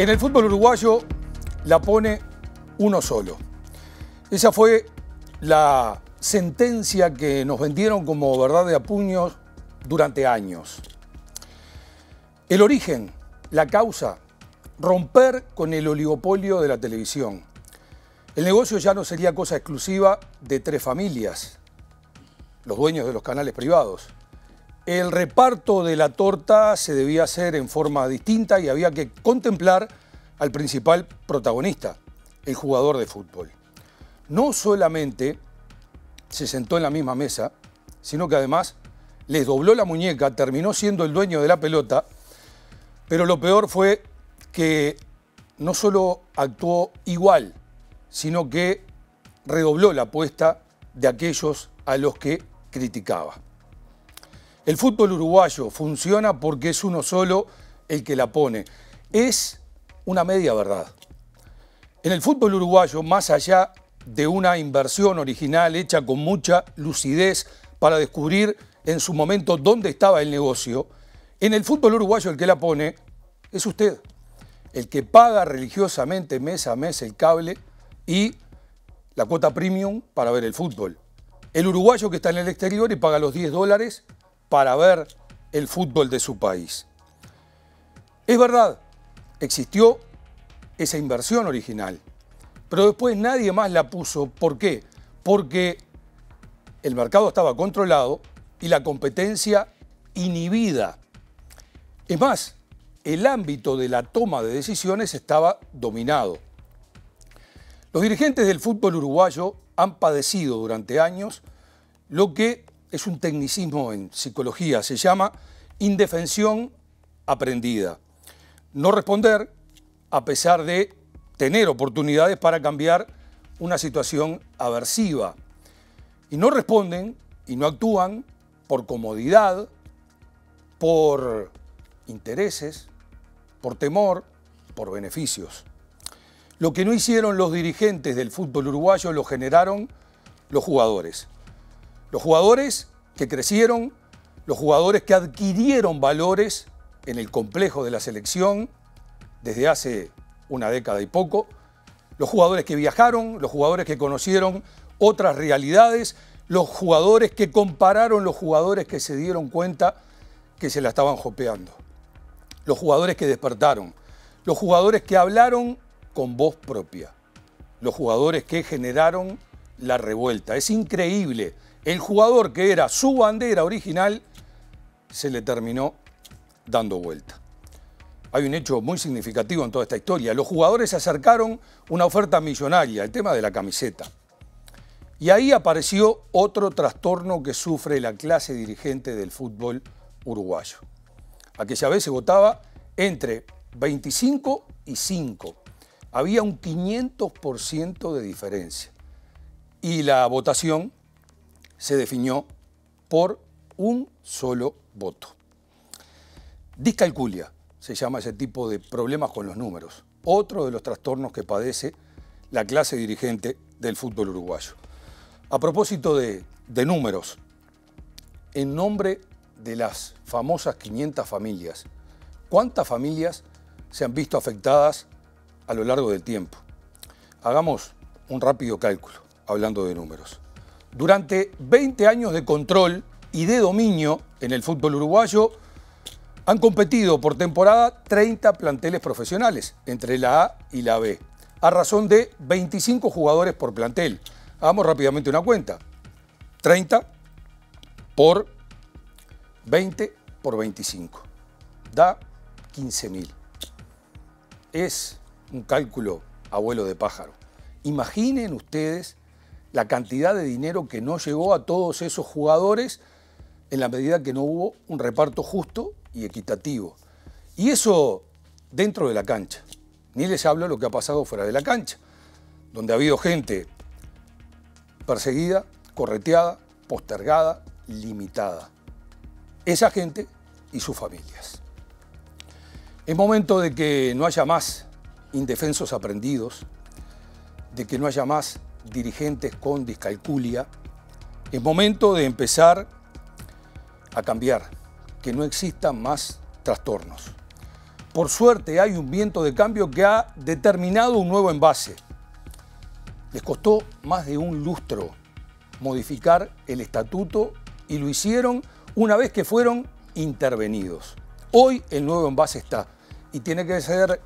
En el fútbol uruguayo la pone uno solo. Esa fue la sentencia que nos vendieron como verdad de apuños durante años. El origen, la causa, romper con el oligopolio de la televisión. El negocio ya no sería cosa exclusiva de tres familias, los dueños de los canales privados. El reparto de la torta se debía hacer en forma distinta y había que contemplar al principal protagonista, el jugador de fútbol. No solamente se sentó en la misma mesa, sino que además les dobló la muñeca, terminó siendo el dueño de la pelota, pero lo peor fue que no solo actuó igual, sino que redobló la apuesta de aquellos a los que criticaba. El fútbol uruguayo funciona porque es uno solo el que la pone. Es una media verdad. En el fútbol uruguayo, más allá de una inversión original hecha con mucha lucidez para descubrir en su momento dónde estaba el negocio, en el fútbol uruguayo el que la pone es usted, el que paga religiosamente mes a mes el cable y la cuota premium para ver el fútbol. El uruguayo que está en el exterior y paga los 10 dólares para ver el fútbol de su país. Es verdad, existió esa inversión original, pero después nadie más la puso. ¿Por qué? Porque el mercado estaba controlado y la competencia inhibida. Es más, el ámbito de la toma de decisiones estaba dominado. Los dirigentes del fútbol uruguayo han padecido durante años lo que es un tecnicismo en psicología, se llama indefensión aprendida. No responder a pesar de tener oportunidades para cambiar una situación aversiva. Y no responden y no actúan por comodidad, por intereses, por temor, por beneficios. Lo que no hicieron los dirigentes del fútbol uruguayo lo generaron los jugadores. Los jugadores que crecieron, los jugadores que adquirieron valores en el complejo de la selección desde hace una década y poco, los jugadores que viajaron, los jugadores que conocieron otras realidades, los jugadores que compararon, los jugadores que se dieron cuenta que se la estaban jopeando, los jugadores que despertaron, los jugadores que hablaron con voz propia, los jugadores que generaron la revuelta. Es increíble el jugador que era su bandera original se le terminó dando vuelta. Hay un hecho muy significativo en toda esta historia. Los jugadores acercaron una oferta millonaria, el tema de la camiseta. Y ahí apareció otro trastorno que sufre la clase dirigente del fútbol uruguayo. Aquella vez se votaba entre 25 y 5. Había un 500% de diferencia. Y la votación se definió por un solo voto. Discalculia se llama ese tipo de problemas con los números, otro de los trastornos que padece la clase dirigente del fútbol uruguayo. A propósito de, de números, en nombre de las famosas 500 familias, ¿cuántas familias se han visto afectadas a lo largo del tiempo? Hagamos un rápido cálculo, hablando de números. Durante 20 años de control y de dominio en el fútbol uruguayo, han competido por temporada 30 planteles profesionales, entre la A y la B, a razón de 25 jugadores por plantel. Hagamos rápidamente una cuenta. 30 por 20 por 25. Da 15.000. Es un cálculo abuelo de pájaro. Imaginen ustedes la cantidad de dinero que no llegó a todos esos jugadores en la medida que no hubo un reparto justo y equitativo. Y eso dentro de la cancha. Ni les hablo lo que ha pasado fuera de la cancha, donde ha habido gente perseguida, correteada, postergada, limitada. Esa gente y sus familias. Es momento de que no haya más indefensos aprendidos, de que no haya más dirigentes con discalculia, es momento de empezar a cambiar, que no existan más trastornos. Por suerte hay un viento de cambio que ha determinado un nuevo envase. Les costó más de un lustro modificar el estatuto y lo hicieron una vez que fueron intervenidos. Hoy el nuevo envase está y tiene que ser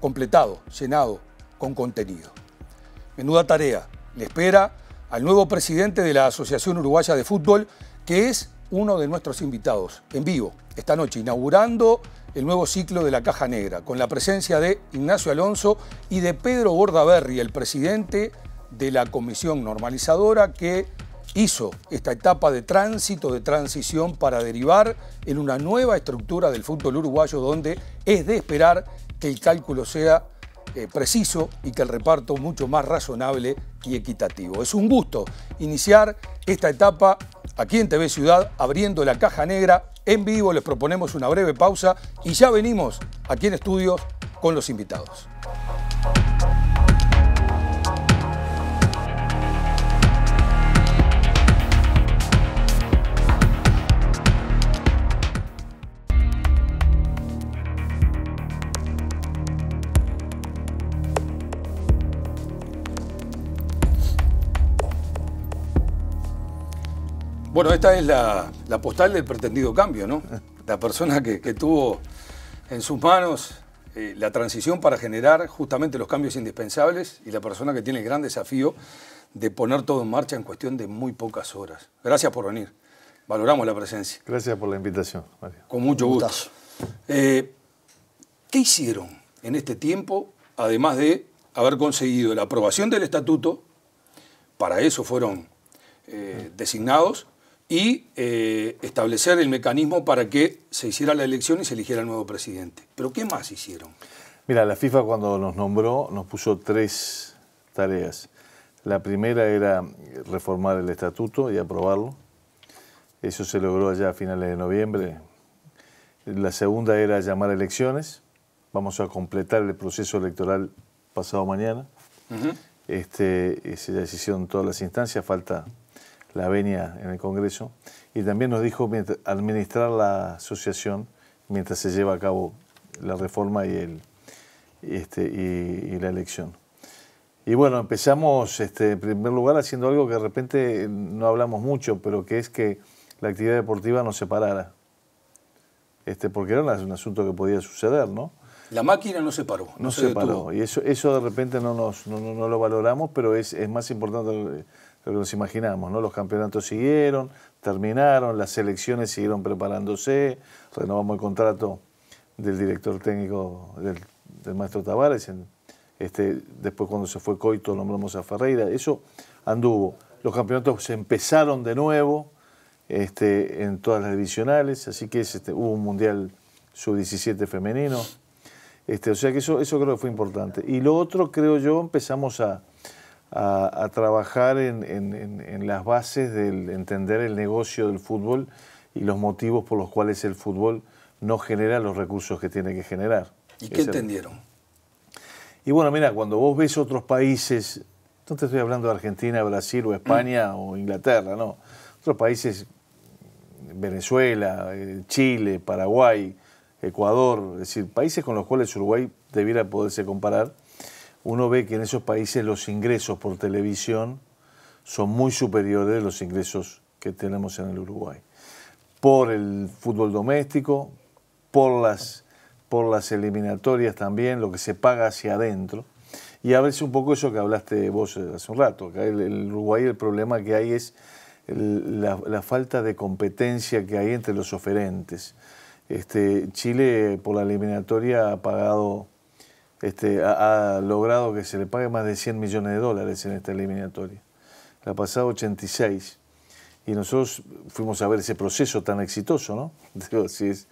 completado, llenado con contenido. Menuda tarea le espera al nuevo presidente de la Asociación Uruguaya de Fútbol, que es uno de nuestros invitados en vivo esta noche, inaugurando el nuevo ciclo de la Caja Negra, con la presencia de Ignacio Alonso y de Pedro Bordaberry, el presidente de la Comisión Normalizadora que hizo esta etapa de tránsito, de transición para derivar en una nueva estructura del fútbol uruguayo donde es de esperar que el cálculo sea eh, preciso y que el reparto mucho más razonable y equitativo. Es un gusto iniciar esta etapa aquí en TV Ciudad abriendo la caja negra en vivo. Les proponemos una breve pausa y ya venimos aquí en estudios con los invitados. Bueno, esta es la, postal del pretendido cambio, ¿no? La persona que, tuvo en sus manos eh, la transición para generar justamente los cambios indispensables y la persona que tiene el gran desafío de poner todo en marcha en cuestión de muy pocas horas. Gracias por venir. Valoramos la presencia. Gracias por la invitación, Mario. Con mucho gusto. Eh, ¿Qué hicieron en este tiempo, además de haber conseguido la aprobación del estatuto? Para eso fueron eh, designados y eh, establecer el mecanismo para que se hiciera la elección y se eligiera el nuevo presidente. ¿Pero qué más hicieron? Mira, la FIFA cuando nos nombró nos puso tres tareas. La primera era reformar el estatuto y aprobarlo. Eso se logró allá a finales de noviembre. La segunda era llamar a elecciones. Vamos a completar el proceso electoral pasado mañana. este, ya se hicieron todas las instancias, falta la venia en el Congreso, y también nos dijo administrar la asociación mientras se lleva a cabo la reforma y, el, este, y, la elección. Y bueno, empezamos este, en primer lugar haciendo algo que de repente no hablamos mucho, pero que es que la actividad deportiva no se parara. Este, porque era un asunto que podía suceder, ¿no? La máquina no se paró. No, se, paró. Y eso, eso de repente no, nos, no, no, lo valoramos, pero es, es más importante lo que nos imaginamos, ¿no? Los campeonatos siguieron, terminaron, las selecciones siguieron preparándose, renovamos el contrato del director técnico del, maestro Tavares, este, después cuando se fue Coito nombramos a Ferreira, eso anduvo. Los campeonatos se empezaron de nuevo este, en todas las divisionales, así que este, hubo un Mundial Sub-17 femenino, este, o sea que eso, eso creo que fue importante. Y lo otro, creo yo, empezamos a, a, trabajar en, las bases del entender el negocio del fútbol y los motivos por los cuales el fútbol no genera los recursos que tiene que generar. ¿Y qué entendieron? Y bueno, mira, cuando vos ves otros países, no te estoy hablando de Argentina, Brasil o España o Inglaterra, no. Otros países, Venezuela, eh, Chile, Paraguay, Ecuador, es decir, países con los cuales Uruguay debiera poderse comparar, uno ve que en esos países los ingresos por televisión son muy superiores a los ingresos que tenemos en el Uruguay. Por el fútbol doméstico, por las, por las eliminatorias también, lo que se paga hacia adentro. Y a veces un poco eso que hablaste vos hace un rato. Acá el, el Uruguay el problema que hay es la, la, falta de competencia que hay entre los oferentes. Este, Chile por la eliminatoria ha pagado este, ha, logrado que se le pague más de 100 millones de dólares en esta eliminatoria. La pasada 86. Y nosotros fuimos a ver ese proceso tan exitoso, ¿no?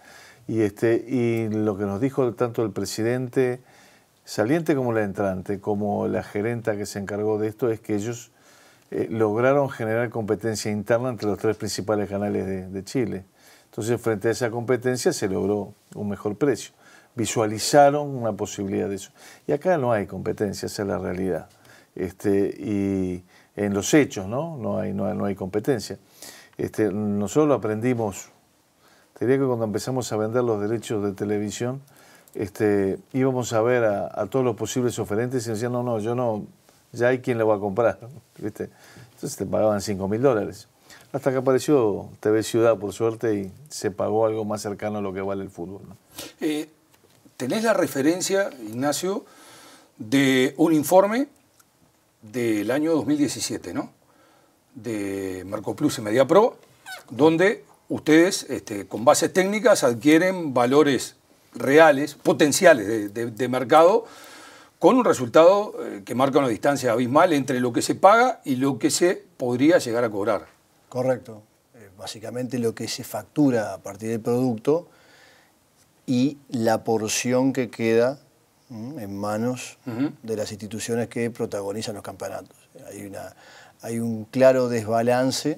Y, este, y lo que nos dijo tanto el presidente saliente como la entrante, como la gerenta que se encargó de esto, es que ellos eh, lograron generar competencia interna entre los tres principales canales de Chile. Entonces, frente a esa competencia se logró un mejor precio visualizaron una posibilidad de eso. Y acá no hay competencia, esa es la realidad. Este, y en los hechos, ¿no? No hay, no hay, no hay competencia. Este, nosotros aprendimos, te diría que cuando empezamos a vender los derechos de televisión, este, íbamos a ver a, todos los posibles oferentes y decían, no, no, yo no, ya hay quien lo va a comprar. ¿viste? Entonces te pagaban 5 mil dólares. Hasta que apareció TV Ciudad, por suerte, y se pagó algo más cercano a lo que vale el fútbol. Eh, ¿Tenés la referencia, Ignacio, de un informe del año 2017, ¿no? De Marco Plus y Media Pro, donde ustedes, este, con bases técnicas, adquieren valores reales, potenciales de, mercado, con un resultado eh, que marca una distancia abismal entre lo que se paga y lo que se podría llegar a cobrar. Correcto. Eh, básicamente lo que se factura a partir del producto y la porción que queda en manos de las instituciones que protagonizan los campeonatos. Hay, una, hay un claro desbalance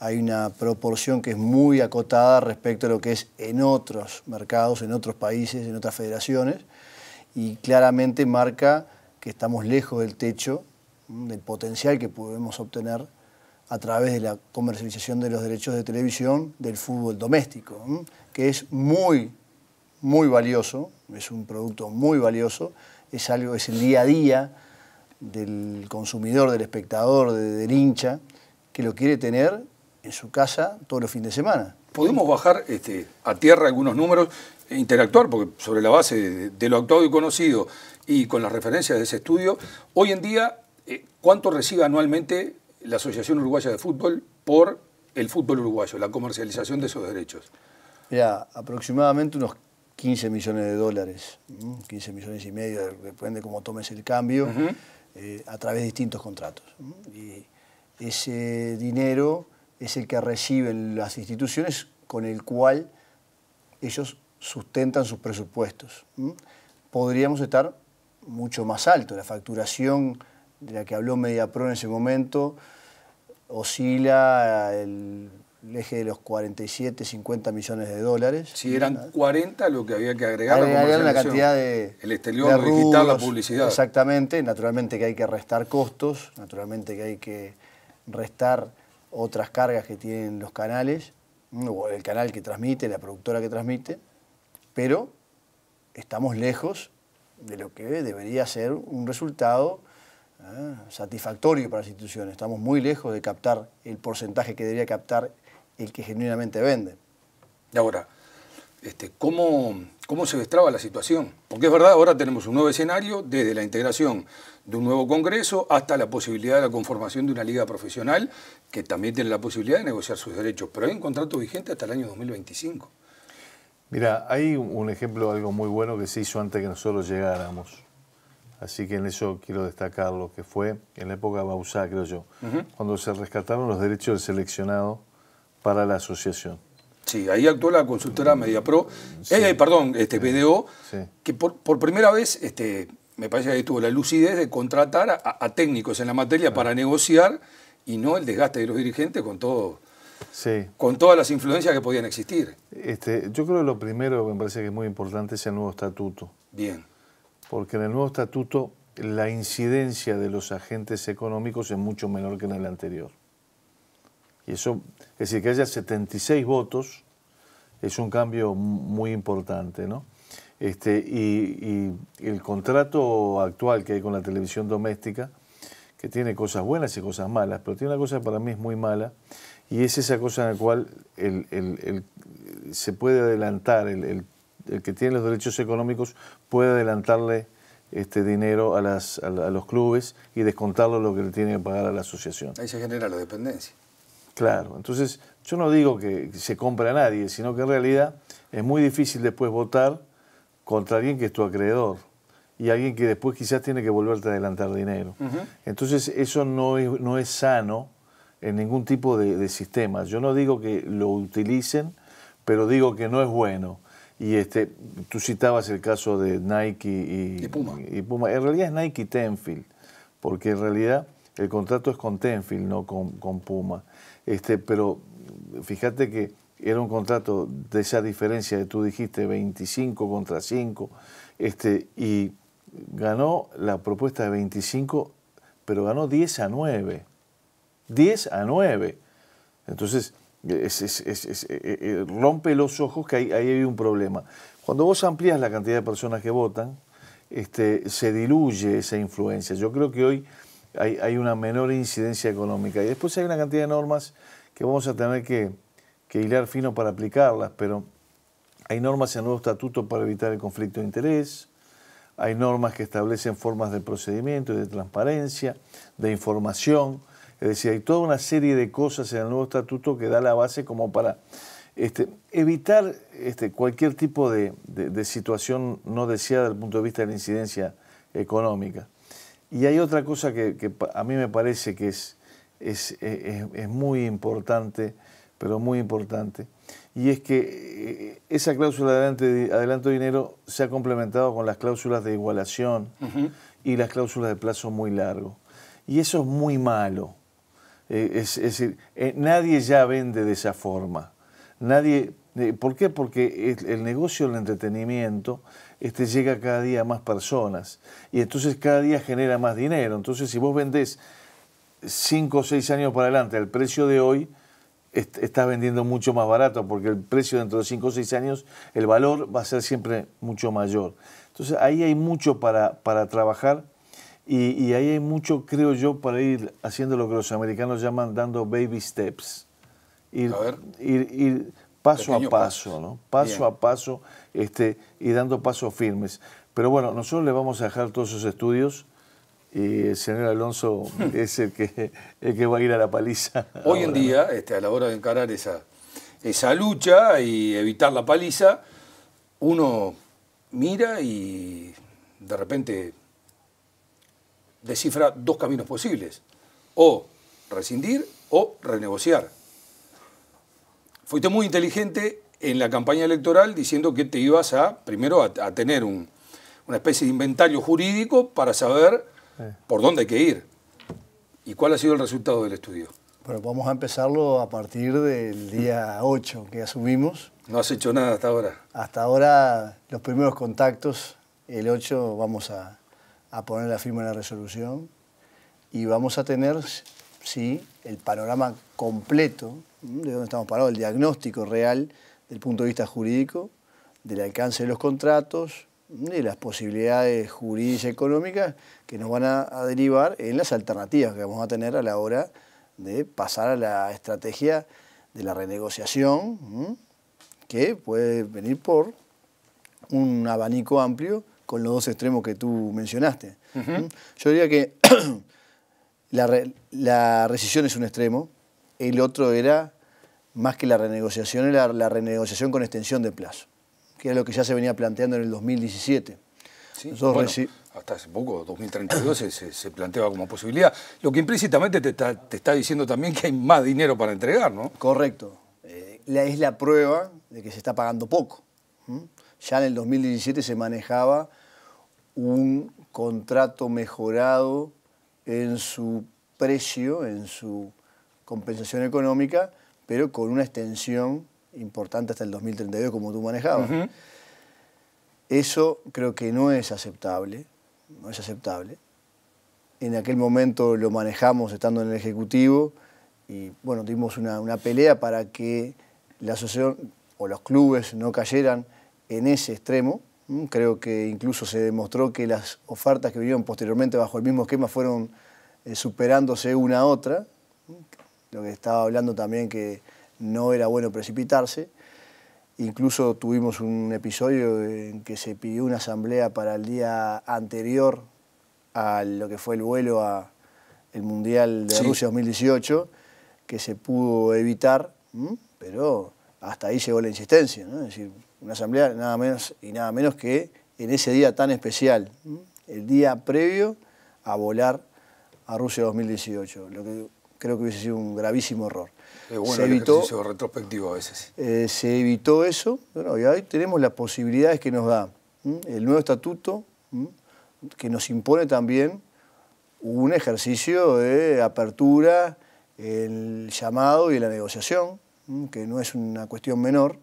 hay una proporción que es muy acotada respecto a lo que es en otros mercados, en otros países, en otras federaciones, y claramente marca que estamos lejos del techo, del potencial que podemos obtener a través de la comercialización de los derechos de televisión del fútbol doméstico, que es muy, muy valioso, es un producto muy valioso, es algo, es el día a día del consumidor, del espectador, del hincha, que lo quiere tener en su casa todos los fines de semana. Podemos bajar este, a tierra algunos números e interactuar, porque sobre la base de, lo actuado y conocido y con las referencias de ese estudio, hoy en día, eh, ¿cuánto recibe anualmente la Asociación Uruguaya de Fútbol por el fútbol uruguayo, la comercialización de esos derechos? Mira, aproximadamente unos 15 millones de dólares, 15 millones y medio, depende cómo tomes el cambio, eh, a través de distintos contratos. Y ese dinero es el que reciben las instituciones con el cual ellos sustentan sus presupuestos. Podríamos estar mucho más alto. La facturación de la que habló MediaPro en ese momento oscila el, eje de los 47, 50 millones de dólares. Si eran 40 lo que había que agregar. Agregar una cantidad de... El exterior, digital, la publicidad. Exactamente. Naturalmente que hay que restar costos, naturalmente que hay que restar otras cargas que tienen los canales, o el canal que transmite, la productora que transmite, pero estamos lejos de lo que debería ser un resultado ¿eh? satisfactorio para las instituciones. Estamos muy lejos de captar el porcentaje que debería captar el que genuinamente vende. Y ahora, este, ¿cómo, ¿cómo se destraba la situación? Porque es verdad, ahora tenemos un nuevo escenario, desde la integración de un nuevo Congreso hasta la posibilidad de la conformación de una liga profesional que también tiene la posibilidad de negociar sus derechos, pero hay un contrato vigente hasta el año 2025. Mira, hay un ejemplo, algo muy bueno que se hizo antes que nosotros llegáramos. Así que en eso quiero destacar lo que fue en la época Bausá, creo yo, cuando se rescataron los derechos del seleccionado para la asociación. Sí, ahí actuó la consultora MediaPro, eh, perdón, este BDO, que por, por, primera vez este, me parece que tuvo la lucidez de contratar a, técnicos en la materia para negociar y no el desgaste de los dirigentes con todo. Con todas las influencias que podían existir. Este, yo creo que lo primero que me parece que es muy importante es el nuevo estatuto. Bien. Porque en el nuevo estatuto la incidencia de los agentes económicos es mucho menor que en el anterior. Y eso, es decir, que haya 76 votos es un cambio muy importante, ¿no? Este, y, el contrato actual que hay con la televisión doméstica, que tiene cosas buenas y cosas malas, pero tiene una cosa que para mí es muy mala, y es esa cosa en la cual se puede adelantar, el, que tiene los derechos económicos puede adelantarle este dinero a, a, los clubes y descontarlo lo que le tiene que pagar a la asociación. Ahí se genera la dependencia. Claro, entonces yo no digo que se compre a nadie, sino que en realidad es muy difícil después votar contra alguien que es tu acreedor y alguien que después quizás tiene que volverte a adelantar dinero. Entonces eso no es, no es sano en ningún tipo de, sistema. Yo no digo que lo utilicen, pero digo que no es bueno. Y este, tú citabas el caso de Nike y, Puma. En realidad es Nike y Tenfield, porque en realidad el contrato es con Tenfield, no con, con Puma. Este, pero fíjate que era un contrato de esa diferencia que tú dijiste, 25 contra 5, este, y ganó la propuesta de 25, pero ganó 10 a 9. 10 a 9. Entonces, eh, eh, eh, rompe los ojos que ahí, hay un problema. Cuando vos amplías la cantidad de personas que votan, este, se diluye esa influencia. Yo creo que hoy hay, una menor incidencia económica. Y después hay una cantidad de normas que vamos a tener que, hilar fino para aplicarlas, pero hay normas en el nuevo estatuto para evitar el conflicto de interés, hay normas que establecen formas de procedimiento y de transparencia, de información, es decir, hay toda una serie de cosas en el nuevo estatuto que da la base como para este, evitar este, cualquier tipo de, situación no deseada desde el punto de vista de la incidencia económica. Y hay otra cosa que, a mí me parece que es, es, muy importante, pero muy importante, y es que eh, esa cláusula de adelanto de dinero se ha complementado con las cláusulas de igualación y las cláusulas de plazo muy largo. Y eso es muy malo. Eh, es, decir, eh, nadie ya vende de esa forma. Nadie, eh, ¿Por qué? Porque el, negocio del entretenimiento este, llega cada día a más personas y entonces cada día genera más dinero. Entonces, si vos vendés cinco o seis años para adelante al precio de hoy, estás vendiendo mucho más barato porque el precio dentro de cinco o seis años, el valor va a ser siempre mucho mayor. Entonces, ahí hay mucho para, para trabajar y, ahí hay mucho, creo yo, para ir haciendo lo que los americanos llaman dando baby steps. Ir, ir, paso a paso, ¿no? Paso a paso este, y dando pasos firmes. Pero bueno, nosotros le vamos a dejar todos esos estudios y el señor Alonso es el que, el que va a ir a la paliza. Hoy en día, este, a la hora de encarar esa, esa lucha y evitar la paliza, uno mira y de repente descifra dos caminos posibles, o rescindir o renegociar. Fuiste muy inteligente en la campaña electoral diciendo que te ibas a, primero, a, tener una especie de inventario jurídico para saber por dónde hay que ir. ¿Y cuál ha sido el resultado del estudio? Bueno, vamos a empezarlo a partir del día 8 que asumimos. ¿No has hecho nada hasta ahora? Hasta ahora los primeros contactos, el 8 vamos a, a poner la firma en la resolución y vamos a tener, sí, el panorama completo de dónde estamos parados, el diagnóstico real del punto de vista jurídico, del alcance de los contratos, de las posibilidades jurídicas y económicas que nos van a, derivar en las alternativas que vamos a tener a la hora de pasar a la estrategia de la renegociación, que puede venir por un abanico amplio con los dos extremos que tú mencionaste. Yo diría que la, rescisión es un extremo, el otro era, más que la renegociación, era la renegociación con extensión de plazo, que era lo que ya se venía planteando en el 2017. hasta hace poco, 2032, se, se, planteaba como posibilidad, lo que implícitamente te está, diciendo también que hay más dinero para entregar, ¿no? Correcto. Eh, es la prueba de que se está pagando poco. Ya en el 2017 se manejaba un contrato mejorado en su precio, en su compensación económica, pero con una extensión importante hasta el 2032, como tú manejabas. Eso creo que no es aceptable, no es aceptable. En aquel momento lo manejamos estando en el Ejecutivo y bueno, tuvimos una, una pelea para que la asociación o los clubes no cayeran en ese extremo, Mm, creo que incluso se demostró que las ofertas que vinieron posteriormente bajo el mismo esquema fueron eh, superándose una a otra. Lo que estaba hablando también que no era bueno precipitarse. Incluso tuvimos un episodio en que se pidió una asamblea para el día anterior a lo que fue el vuelo a el Mundial de Rusia 2018, que se pudo evitar, pero hasta ahí llegó la insistencia. ¿no? Es decir, una asamblea nada menos y nada menos que en ese día tan especial, el día previo a volar a Rusia 2018, lo que creo que hubiese sido un gravísimo error. se evitó, retrospectivo a veces. Eh, se evitó eso, bueno, y hoy tenemos las posibilidades que nos da el nuevo estatuto, que nos impone también un ejercicio de apertura, el llamado y la negociación, que no es una cuestión menor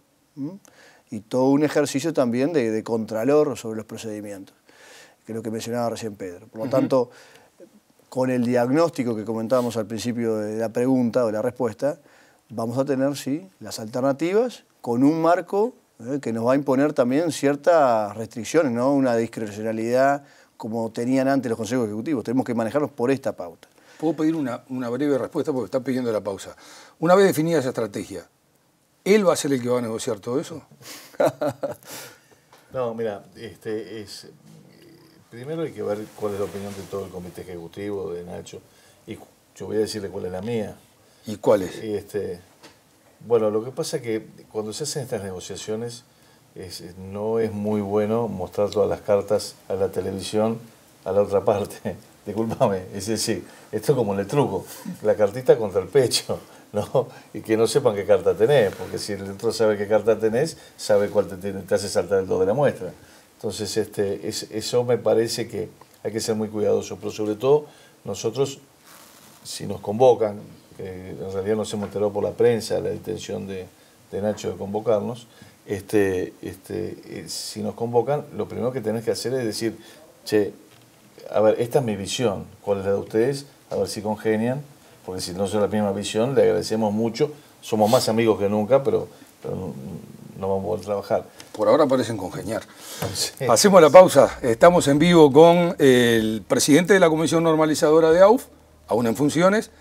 y todo un ejercicio también de, contralor sobre los procedimientos, que es lo que mencionaba recién Pedro. Por lo tanto, con el diagnóstico que comentábamos al principio de la pregunta o la respuesta, vamos a tener, sí, las alternativas con un marco ¿eh? que nos va a imponer también ciertas restricciones, ¿no? una discrecionalidad como tenían antes los consejos ejecutivos. Tenemos que manejarlos por esta pauta. Puedo pedir una, una breve respuesta porque está pidiendo la pausa. Una vez definida esa estrategia, ¿él va a ser el que va a negociar todo eso? no, mira, este es primero hay que ver cuál es la opinión de todo el comité ejecutivo, de Nacho, y yo voy a decirle cuál es la mía. ¿Y cuál es? Y este, bueno, lo que pasa es que cuando se hacen estas negociaciones no es muy bueno mostrar todas las cartas a la televisión a la otra parte. Disculpame, es decir, esto es como el truco, la cartita contra el pecho, ¿no? Y que no sepan qué carta tenés, porque si el otro sabe qué carta tenés, sabe cuál te, te hace saltar el do de la muestra. Entonces, este, eso me parece que hay que ser muy cuidadoso, pero sobre todo nosotros, si nos convocan, en realidad nos hemos enterado por la prensa la intención de, Nacho de convocarnos, este, este, eh, si nos convocan, lo primero que tenés que hacer es decir, che, a ver, esta es mi visión, ¿cuál es la de ustedes? A ver si congenian, porque si no es la misma visión, le agradecemos mucho, somos más amigos que nunca, pero, no, vamos a poder trabajar. Por ahora parecen congeniar. Hacemos la pausa, estamos en vivo con el presidente de la Comisión Normalizadora de AUF, aún en funciones,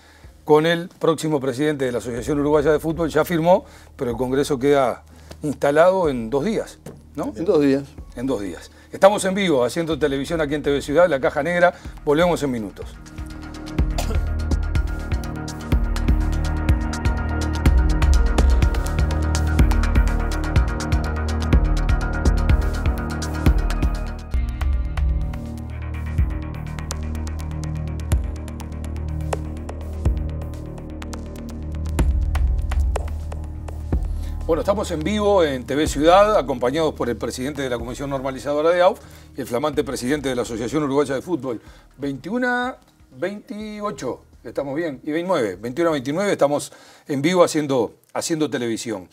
con el próximo presidente de la Asociación Uruguaya de Fútbol, ya firmó, pero el Congreso queda instalado en dos días, ¿no? En dos días. En dos días. Estamos en vivo haciendo televisión aquí en TV Ciudad, La Caja Negra. Volvemos en minutos. Estamos en vivo en TV Ciudad, acompañados por el presidente de la Comisión Normalizadora de AUF y el flamante presidente de la Asociación Uruguaya de Fútbol. 21, 28, estamos bien, y 29, 21, 29, estamos en vivo haciendo, haciendo televisión.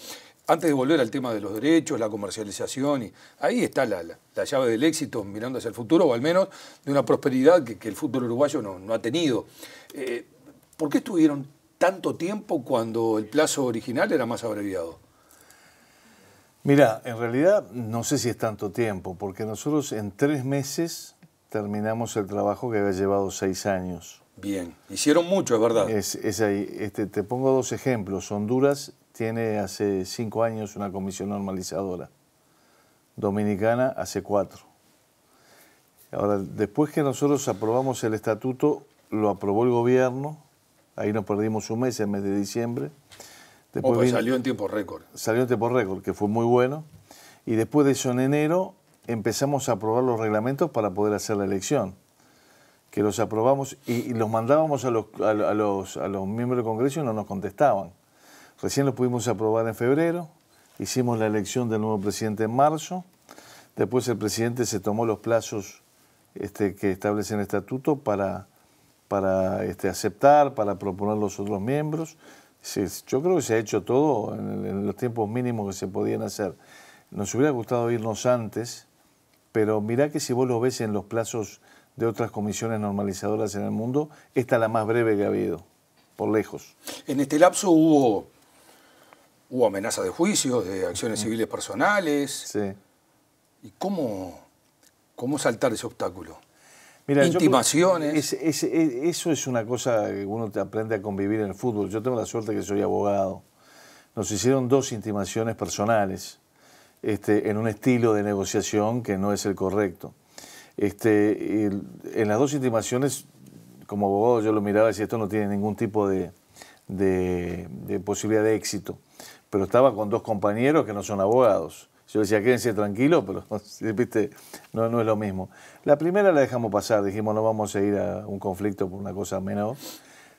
Antes de volver al tema de los derechos, la comercialización, y ahí está la, llave del éxito, mirando hacia el futuro, o al menos de una prosperidad que, el fútbol uruguayo no, ha tenido. Eh, ¿Por qué estuvieron tanto tiempo cuando el plazo original era más abreviado? Mira, en realidad no sé si es tanto tiempo, porque nosotros en tres meses terminamos el trabajo que había llevado seis años. Bien, hicieron mucho, es verdad. Es, ahí. Este, te pongo dos ejemplos. Honduras tiene hace cinco años una comisión normalizadora. Dominicana hace cuatro. Ahora, después que nosotros aprobamos el estatuto, lo aprobó el gobierno, ahí nos perdimos un mes, el mes de diciembre, Después salió en tiempo récord. Salió en tiempo récord, que fue muy bueno. Y después de eso, en enero, empezamos a aprobar los reglamentos para poder hacer la elección. Que los aprobamos y, los mandábamos a los, a, los, a los miembros del Congreso y no nos contestaban. Recién los pudimos aprobar en febrero, hicimos la elección del nuevo presidente en marzo, después el presidente se tomó los plazos este, que establece el estatuto para, para este, aceptar, para proponer los otros miembros, Sí, yo creo que se ha hecho todo en, los tiempos mínimos que se podían hacer. Nos hubiera gustado irnos antes, pero mirá que si vos lo ves en los plazos de otras comisiones normalizadoras en el mundo, esta es la más breve que ha habido, por lejos. En este lapso hubo, hubo amenaza de juicios, de acciones civiles personales. Sí. ¿Y cómo, cómo saltar ese obstáculo? Intimaciones. eso es una cosa que uno te aprende a convivir en el fútbol. Yo tengo la suerte que soy abogado. Nos hicieron dos intimaciones personales este, en un estilo de negociación que no es el correcto. Este, en las dos intimaciones, como abogado, yo lo miraba y decía, esto no tiene ningún tipo de, de posibilidad de éxito. Pero estaba con dos compañeros que no son abogados. Yo decía, quédense tranquilos, pero ¿viste? No, es lo mismo. La primera la dejamos pasar, dijimos, no vamos a ir a un conflicto por una cosa menor.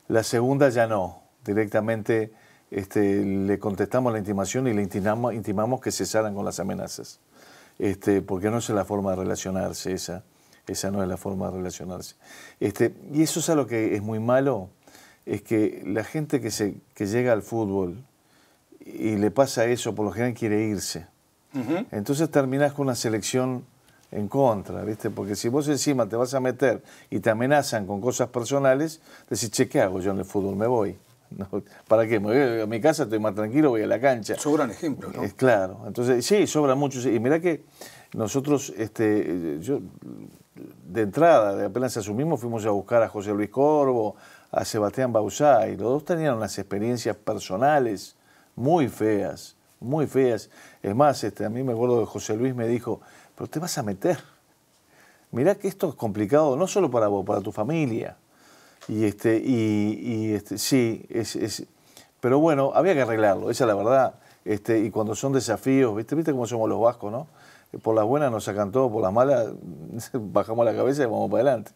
La segunda ya no, directamente este, le contestamos la intimación y le intimamos, intimamos que cesaran con las amenazas, este, porque no es la forma de relacionarse esa, esa no es la forma de relacionarse. Este, y eso es algo que es muy malo, es que la gente que, se, que llega al fútbol y le pasa eso, por lo general quiere irse entonces terminás con una selección en contra, ¿viste? Porque si vos encima te vas a meter y te amenazan con cosas personales, decís, che, ¿qué hago yo en el fútbol? Me voy. ¿Para qué? Me voy a mi casa, estoy más tranquilo, voy a la cancha. Sobran ejemplos, ¿no? Es claro. Entonces, sí, sobran muchos. Y mirá que nosotros, este, yo, de entrada, de apenas asumimos, fuimos a buscar a José Luis Corvo, a Sebastián Bausá, y los dos tenían unas experiencias personales muy feas, muy feas. Es más, este, a mí me acuerdo que José Luis me dijo, pero te vas a meter. Mirá que esto es complicado, no solo para vos, para tu familia. Y, este, y, este, sí, es, pero bueno, había que arreglarlo, esa es la verdad. Este, y cuando son desafíos, ¿viste? ¿viste cómo somos los vascos, no? Por las buenas nos sacan todo, por las malas bajamos la cabeza y vamos para adelante.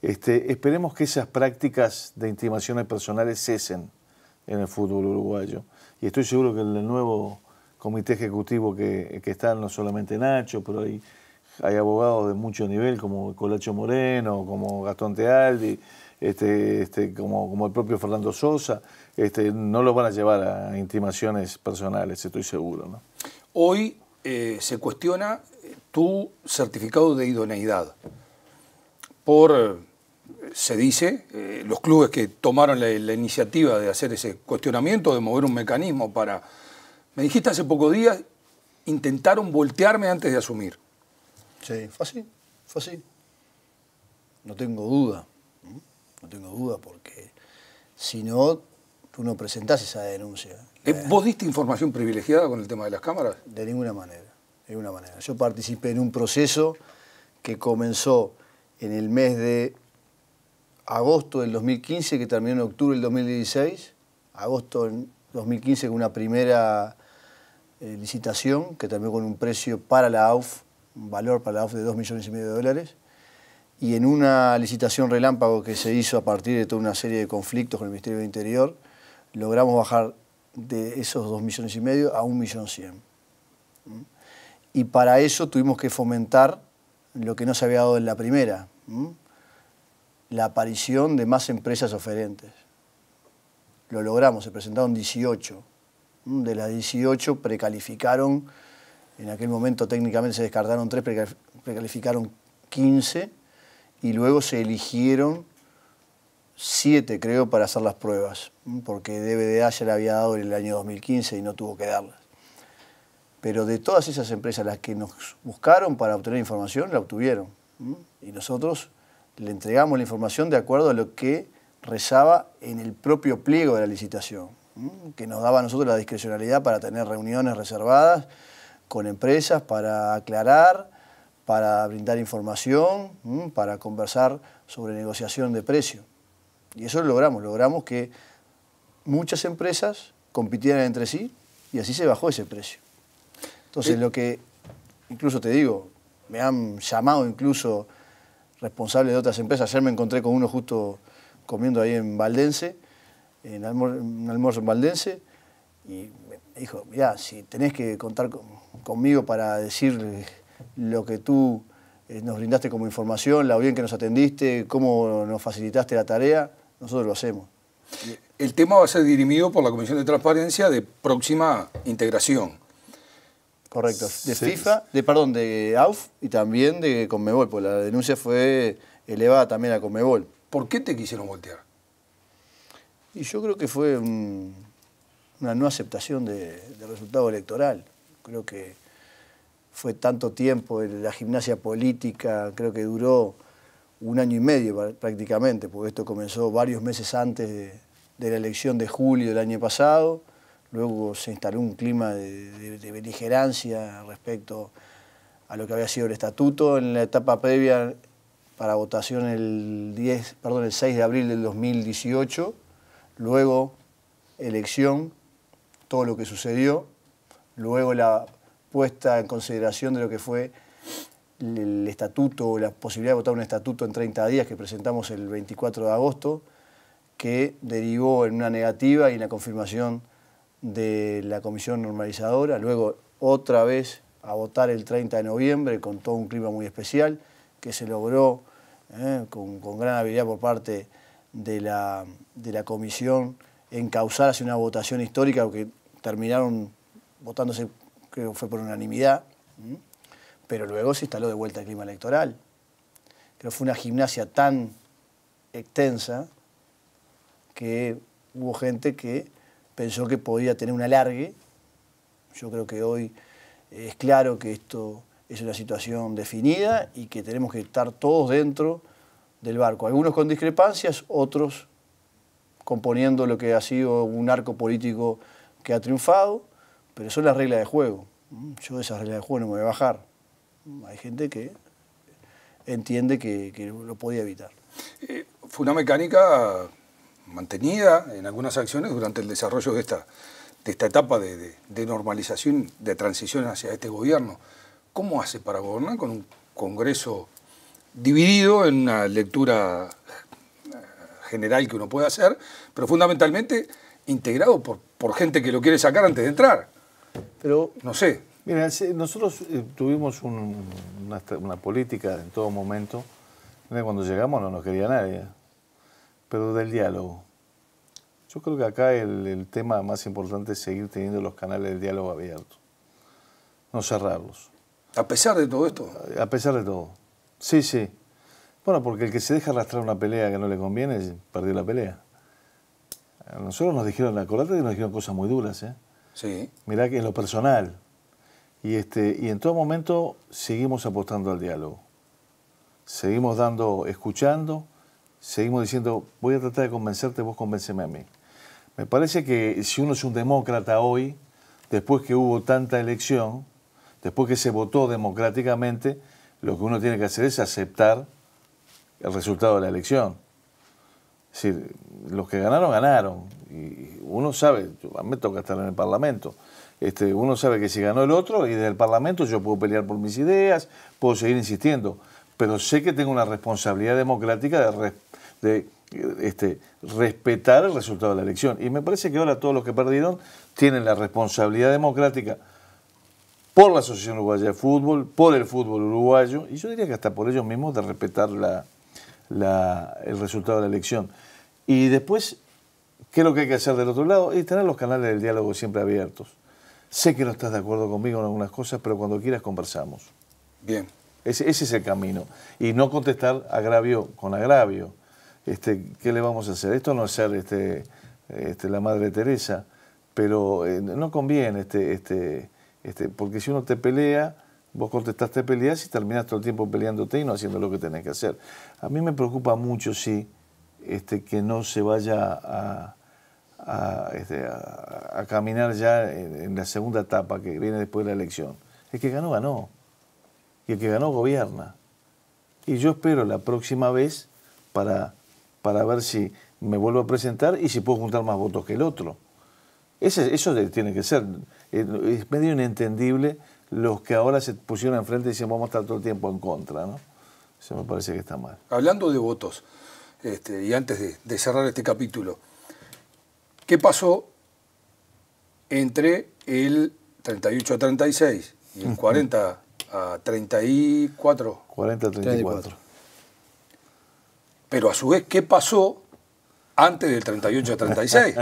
Este, esperemos que esas prácticas de intimaciones personales cesen en el fútbol uruguayo. Y estoy seguro que el nuevo comité ejecutivo que, que está, no solamente Nacho, pero hay, hay abogados de mucho nivel como Colacho Moreno, como Gastón Tealdi, este, este, como, como el propio Fernando Sosa, este, no los van a llevar a intimaciones personales, estoy seguro. ¿no? Hoy eh, se cuestiona tu certificado de idoneidad por, se dice, eh, los clubes que tomaron la, iniciativa de hacer ese cuestionamiento, de mover un mecanismo para... Me dijiste hace pocos días, intentaron voltearme antes de asumir. Sí, fue así, fue así. No tengo duda no tengo duda, porque si no, tú no presentás esa denuncia. Eh, ¿Vos diste información privilegiada con el tema de las cámaras? De ninguna manera, de ninguna manera. Yo participé en un proceso que comenzó en el mes de agosto del 2015, que terminó en octubre del 2016, agosto del 2015 con una primera eh, licitación que terminó con un precio para la AUF, un valor para la AUF de 2 millones y medio de dólares, y en una licitación relámpago que se hizo a partir de toda una serie de conflictos con el Ministerio del Interior, logramos bajar de esos dos millones y medio a un millón cien. Y para eso tuvimos que fomentar lo que no se había dado en la primera, la aparición de más empresas oferentes. Lo logramos, se presentaron 18. De las 18 precalificaron, en aquel momento técnicamente se descartaron tres, precalificaron 15 y luego se eligieron siete, creo, para hacer las pruebas, porque DBDA ya le había dado el año 2015 y no tuvo que darlas. Pero de todas esas empresas las que nos buscaron para obtener información, la obtuvieron. Y nosotros le entregamos la información de acuerdo a lo que rezaba en el propio pliego de la licitación, que nos daba a nosotros la discrecionalidad para tener reuniones reservadas con empresas para aclarar para brindar información, para conversar sobre negociación de precio. Y eso lo logramos, logramos que muchas empresas compitieran entre sí y así se bajó ese precio. Entonces, lo que, incluso te digo, me han llamado incluso responsables de otras empresas. Ayer me encontré con uno justo comiendo ahí en Valdense, en un almuerzo en Valdense, y me dijo, mira, si tenés que contar conmigo para decir lo que tú eh, nos brindaste como información, la bien que nos atendiste, cómo nos facilitaste la tarea, nosotros lo hacemos. El tema va a ser dirimido por la Comisión de Transparencia de próxima integración. Correcto, de FIFA, de perdón, de AUF y también de Conmebol, porque la denuncia fue elevada también a Conmebol. ¿Por qué te quisieron voltear? Y yo creo que fue una no aceptación del resultado electoral. Creo que fue tanto tiempo, la gimnasia política creo que duró un año y medio prácticamente, porque esto comenzó varios meses antes de, la elección de julio del año pasado, luego se instaló un clima de, beligerancia respecto a lo que había sido el estatuto. En la etapa previa para votación el, 10, perdón, el 6 de abril del 2018, luego elección, todo lo que sucedió, luego la puesta en consideración de lo que fue el estatuto la posibilidad de votar un estatuto en 30 días que presentamos el 24 de agosto, que derivó en una negativa y en la confirmación de la comisión normalizadora, luego otra vez a votar el 30 de noviembre con todo un clima muy especial, que se logró eh, con, gran habilidad por parte de la, de la comisión encauzar hacia una votación histórica, que terminaron votándose creo que fue por unanimidad, pero luego se instaló de vuelta el clima electoral. Creo que fue una gimnasia tan extensa que hubo gente que pensó que podía tener un alargue. Yo creo que hoy es claro que esto es una situación definida y que tenemos que estar todos dentro del barco. Algunos con discrepancias, otros componiendo lo que ha sido un arco político que ha triunfado, pero son las reglas de juego. Yo de esas reglas de juego no me voy a bajar. Hay gente que entiende que, lo podía evitar. Eh, fue una mecánica mantenida en algunas acciones durante el desarrollo de esta, de esta etapa de, normalización, de transición hacia este gobierno. ¿Cómo hace para gobernar con un Congreso dividido en una lectura eh, general que uno puede hacer, pero fundamentalmente integrado por, por gente que lo quiere sacar antes de entrar? Pero, no sé. Mira, nosotros eh, tuvimos una, política en todo momento. Cuando llegamos no nos quería nadie, pero del diálogo. Yo creo que acá el, tema más importante es seguir teniendo los canales de diálogo abiertos, no cerrarlos. ¿A pesar de todo esto? A pesar de todo. Sí, sí. Bueno, porque el que se deja arrastrar una pelea que no le conviene, perdió la pelea. A nosotros nos dijeron, acordate que nos dijeron cosas muy duras, ¿eh? Sí. Mirá que en lo personal. Y, este, y en todo momento seguimos apostando al diálogo. Seguimos dando, escuchando, seguimos diciendo, voy a tratar de convencerte, vos convenceme a mí. Me parece que si uno es un demócrata hoy, después que hubo tanta elección, después que se votó democráticamente, lo que uno tiene que hacer es aceptar el resultado de la elección. Es decir, los que ganaron, ganaron. Y uno sabe, a mí me toca estar en el Parlamento, este, uno sabe que si ganó el otro y desde el Parlamento yo puedo pelear por mis ideas, puedo seguir insistiendo, pero sé que tengo una responsabilidad democrática de, este, respetar el resultado de la elección. Y me parece que ahora todos los que perdieron tienen la responsabilidad democrática por la Asociación Uruguaya de Fútbol, por el fútbol uruguayo, y yo diría que hasta por ellos mismos de respetar el resultado de la elección. Y después, ¿qué es lo que hay que hacer del otro lado? Y tener los canales del diálogo siempre abiertos. Sé que no estás de acuerdo conmigo en algunas cosas, pero cuando quieras conversamos. Bien. Ese, ese es el camino. Y no contestar agravio con agravio. Este, ¿qué le vamos a hacer? Esto no es ser este, este, la Madre Teresa, pero eh, no conviene, este, este, este, porque si uno te pelea, vos contestás, te peleas y terminás todo el tiempo peleándote y no haciendo lo que tenés que hacer. A mí me preocupa mucho, sí, este, que no se vaya a, a, este, a, caminar ya en, la segunda etapa que viene después de la elección. El que ganó, ganó. Y el que ganó, gobierna. Y yo espero la próxima vez para para ver si me vuelvo a presentar y si puedo juntar más votos que el otro. Ese, eso tiene que ser. Es medio inentendible los que ahora se pusieron enfrente y dicen vamos a estar todo el tiempo en contra. ¿no? Eso me parece que está mal. Hablando de votos, este, y antes de, cerrar este capítulo, ¿qué pasó entre el 38 a 36 y el 40 a 34? 40 a 34. Pero a su vez, ¿qué pasó antes del 38 36?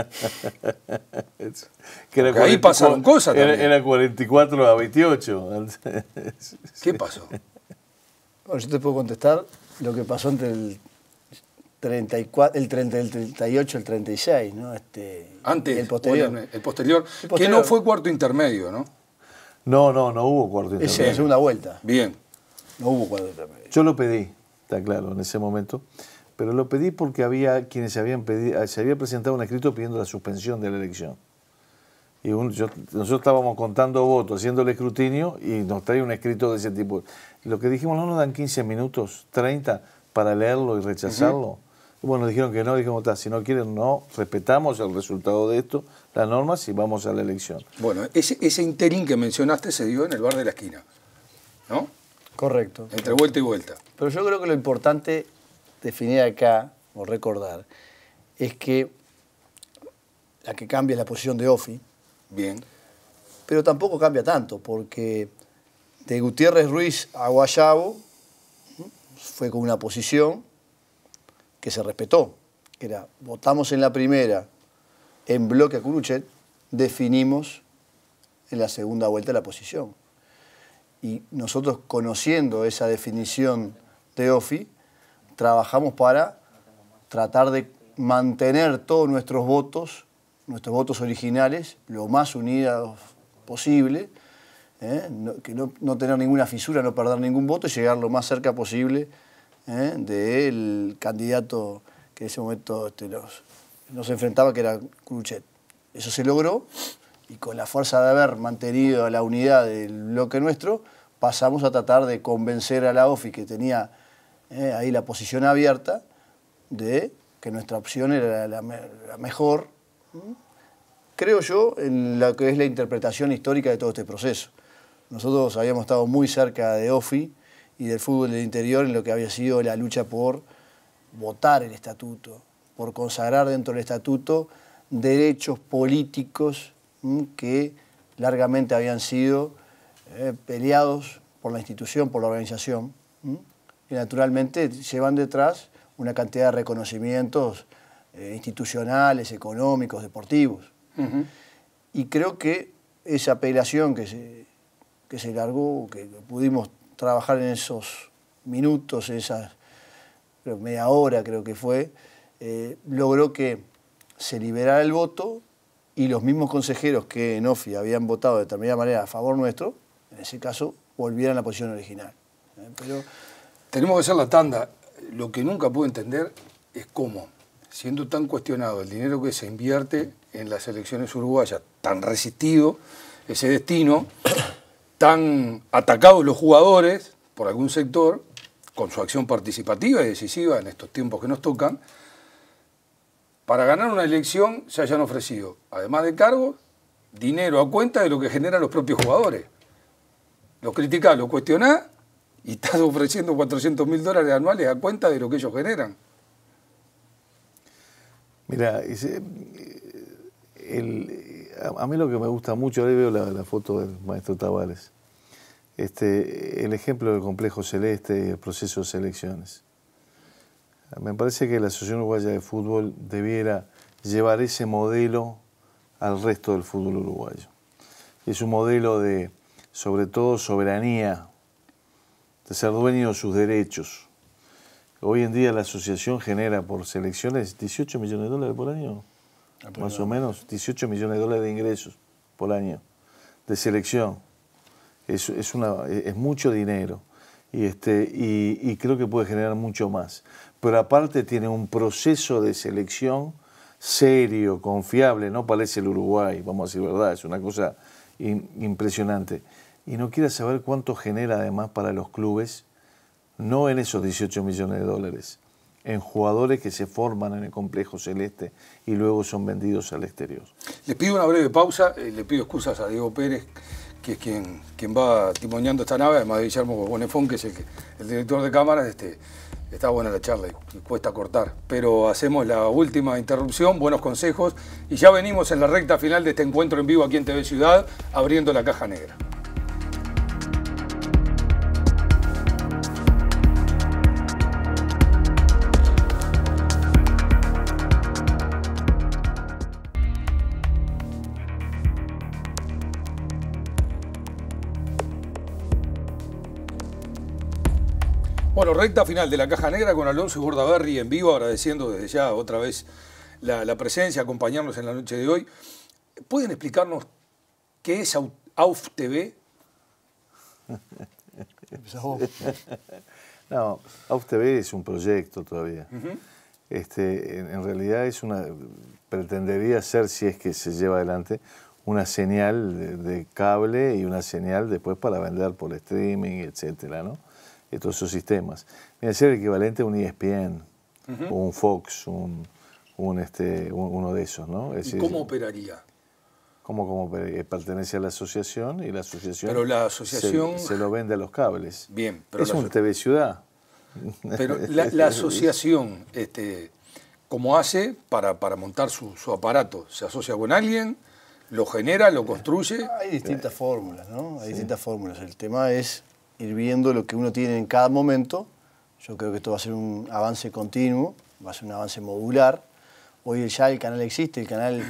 que ahí pasaron cosas también. Era, 44 a 28. ¿Qué pasó? Bueno, yo te puedo contestar lo que pasó entre el 34, el, 30, el 38 el 36, ¿no? Este, Antes, el posterior. el posterior. Que no fue cuarto intermedio, ¿no? No, no, no hubo cuarto intermedio. Es la segunda vuelta. Bien. No hubo cuarto intermedio. Yo lo pedí, está claro, en ese momento pero lo pedí porque había quienes se habían pedido, se había presentado un escrito pidiendo la suspensión de la elección. Y nosotros estábamos contando votos, haciendo el escrutinio y nos trae un escrito de ese tipo. Lo que dijimos, no nos dan 15 minutos, 30 para leerlo y rechazarlo. Bueno, dijeron que no, dijimos, si no quieren, no, respetamos el resultado de esto, las normas y vamos a la elección. Bueno, ese, ese interín que mencionaste se dio en el bar de la esquina, ¿no? Correcto. Entre vuelta y vuelta. Pero yo creo que lo importante definir acá, o recordar, es que la que cambia es la posición de Ofi. Bien. Pero tampoco cambia tanto, porque de Gutiérrez Ruiz a Guayabo fue con una posición que se respetó, que era votamos en la primera en bloque a Curuchet, definimos en la segunda vuelta la posición. Y nosotros conociendo esa definición de OFI, trabajamos para tratar de mantener todos nuestros votos, nuestros votos originales, lo más unidos posible, ¿eh? no, que no, no, tener ninguna fisura, no perder ningún voto y llegar lo más cerca posible ¿eh? del candidato que en ese momento este, nos, nos, enfrentaba, que era Cruchet. Eso se logró y con la fuerza de haber mantenido la unidad del bloque nuestro, pasamos a tratar de convencer a la OFI, que tenía ¿eh? ahí la posición abierta, de que nuestra opción era la, la mejor, creo yo, en lo que es la interpretación histórica de todo este proceso. Nosotros habíamos estado muy cerca de OFI y del fútbol del interior en lo que había sido la lucha por votar el estatuto, por consagrar dentro del estatuto derechos políticos que largamente habían sido eh, peleados por la institución, por la organización, y naturalmente llevan detrás una cantidad de reconocimientos eh, institucionales, económicos, deportivos. Y creo que esa apelación que se, que se largó, que pudimos trabajar en esos minutos, esas media hora creo que fue, eh, logró que se liberara el voto y los mismos consejeros que en OFI habían votado de determinada manera a favor nuestro, en ese caso, volvieran a la posición original. ¿eh? Pero... Tenemos que hacer la tanda. Lo que nunca puedo entender es cómo, siendo tan cuestionado el dinero que se invierte en las elecciones uruguayas, tan resistido ese destino, tan atacados los jugadores por algún sector, con su acción participativa y decisiva en estos tiempos que nos tocan, para ganar una elección se hayan ofrecido, además de cargos, dinero a cuenta de lo que generan los propios jugadores. Lo criticás, lo cuestionás y estás ofreciendo 400 mil dólares anuales a cuenta de lo que ellos generan. Mira, a mí lo que me gusta mucho, ahora veo la, foto del maestro Tavares, este, el ejemplo del complejo celeste y el proceso de selecciones. Me parece que la Asociación Uruguaya de Fútbol debiera llevar ese modelo al resto del fútbol uruguayo. Es un modelo de, sobre todo, soberanía, de ser dueño de sus derechos. Hoy en día la asociación genera por selecciones 18 millones de dólares por año, más o menos, 18 millones de dólares de ingresos por año de selección. Es, es, una, es mucho dinero y, este, y, y, creo que puede generar mucho más. Pero aparte tiene un proceso de selección serio, confiable, no parece el Uruguay, vamos a decir verdad, es una cosa impresionante. Y no quiere saber cuánto genera además para los clubes, no en esos 18 millones de dólares, en jugadores que se forman en el complejo celeste y luego son vendidos al exterior. Les pido una breve pausa, eh, le pido excusas a Diego Pérez, que es quien, quien va timoneando esta nave, además de Guillermo Bonefón, que es el, el director de cámaras. Este, está buena la charla y cuesta cortar, pero hacemos la última interrupción, buenos consejos, y ya venimos en la recta final de este encuentro en vivo aquí en TV Ciudad, abriendo la caja negra. Bueno, recta final de la Caja Negra con Alonso Gordaberry en vivo, agradeciendo desde ya otra vez la, presencia, acompañarnos en la noche de hoy. ¿Pueden explicarnos qué es AUF TV? no, AUF TV es un proyecto todavía. este, en, realidad es una, pretendería ser, si es que se lleva adelante, una señal de, de cable y una señal después para vender por streaming, etcétera, ¿no? Todos esos sistemas. Viene a ser el equivalente a un ESPN o un Fox, un, un este, uno de esos, ¿no? ¿Y cómo operaría? ¿Cómo, cómo pertenece a la asociación y la asociación, pero la asociación... Se, lo vende a los cables. Bien, pero es un TV Ciudad. Pero la, asociación, este, ¿cómo hace para, para montar su, su, aparato? ¿Se asocia con alguien? ¿Lo genera? ¿Lo construye? Hay distintas fórmulas, ¿no? Hay distintas fórmulas. El tema es ir viendo lo que uno tiene en cada momento. Yo creo que esto va a ser un avance continuo, va a ser un avance modular. Hoy ya el canal existe, el canal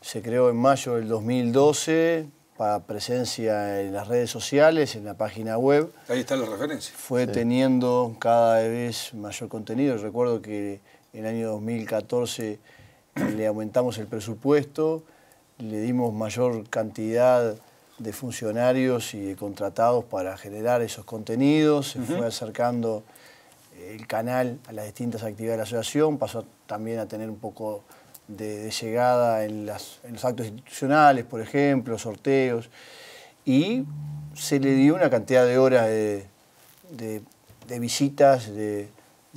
se creó en mayo del 2012 para presencia en las redes sociales, en la página web. Ahí está la referencia. Fue teniendo cada vez mayor contenido. Recuerdo que en el año 2014 le aumentamos el presupuesto, le dimos mayor cantidad de funcionarios y de contratados para generar esos contenidos, se fue acercando el canal a las distintas actividades de la asociación, pasó también a tener un poco de, llegada en, los actos institucionales, por ejemplo, sorteos, y se le dio una cantidad de horas de, visitas, de,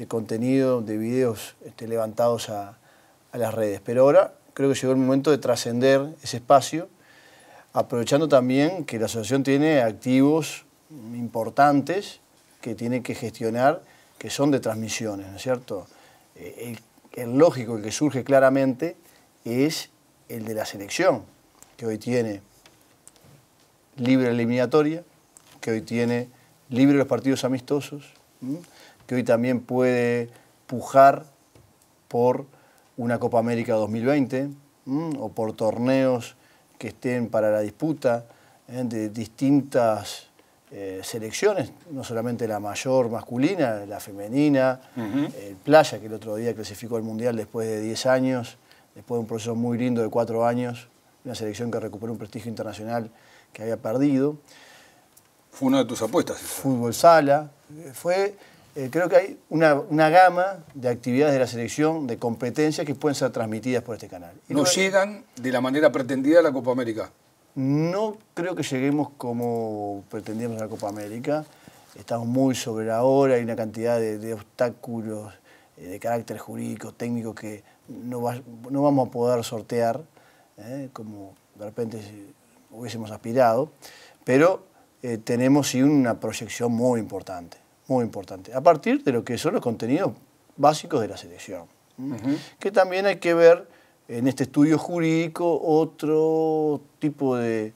contenido, de videos este, levantados a, a las redes. Pero ahora creo que llegó el momento de trascender ese espacio, aprovechando también que la asociación tiene activos importantes que tiene que gestionar que son de transmisiones, ¿no es cierto? Eh, el, lógico, el que surge claramente, es el de la selección, que hoy tiene libre eliminatoria, que hoy tiene libre los partidos amistosos, que hoy también puede pujar por una Copa América 2020 o por torneos que estén para la disputa ¿eh? de distintas eh, selecciones, no solamente la mayor masculina, la femenina, el Playa, que el otro día clasificó al Mundial después de 10 años, después de un proceso muy lindo de 4 años, una selección que recuperó un prestigio internacional que había perdido. Fue una de tus apuestas. Fútbol sala. Fue, eh, creo que hay una, gama de actividades de la selección, de competencias que pueden ser transmitidas por este canal. ¿No llegan de la manera pretendida a la Copa América? No creo que lleguemos como pretendíamos en la Copa América. Estamos muy sobre la hora, hay una cantidad de, obstáculos eh, de carácter jurídico, técnico que no, vamos a poder sortear, eh, como de repente hubiésemos aspirado, pero tenemos sí una proyección muy importante, muy importante, a partir de lo que son los contenidos básicos de la selección, que también hay que ver en este estudio jurídico otro tipo de,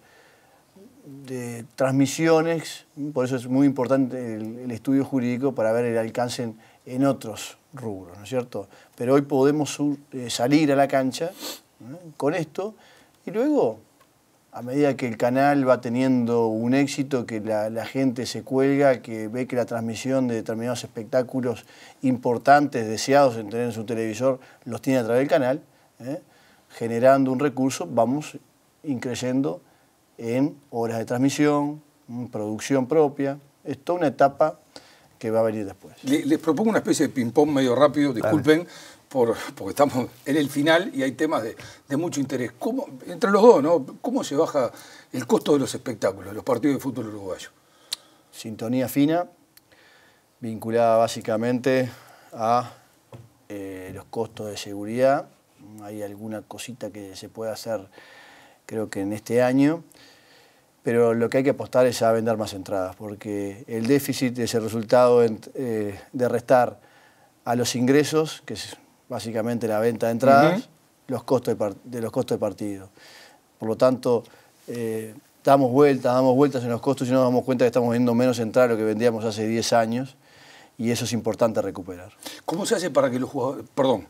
de transmisiones, por eso es muy importante el, estudio jurídico para ver el alcance en, otros rubros, ¿no es cierto? Pero hoy podemos eh, salir a la cancha con esto y luego, a medida que el canal va teniendo un éxito, que la, gente se cuelga, que ve que la transmisión de determinados espectáculos importantes, deseados en tener en su televisor, los tiene a través del canal, ¿eh? generando un recurso, vamos increyendo en horas de transmisión, producción propia. Es toda una etapa que va a venir después. Les, propongo una especie de ping-pong medio rápido, disculpen, por, porque estamos en el final y hay temas de, mucho interés. ¿Cómo, entre los dos, ¿no? ¿Cómo se baja el costo de los espectáculos, los partidos de fútbol uruguayo? Sintonía fina, vinculada básicamente a eh, los costos de seguridad hay alguna cosita que se puede hacer, creo que en este año, pero lo que hay que apostar es a vender más entradas, porque el déficit es el resultado eh, de restar a los ingresos, que es básicamente la venta de entradas, los costos de, los costos de partido. Por lo tanto, eh, damos vueltas, damos vueltas en los costos y nos damos cuenta que estamos vendiendo menos entradas de lo que vendíamos hace 10 años y eso es importante recuperar. ¿Cómo se hace para que los jugadores, perdón,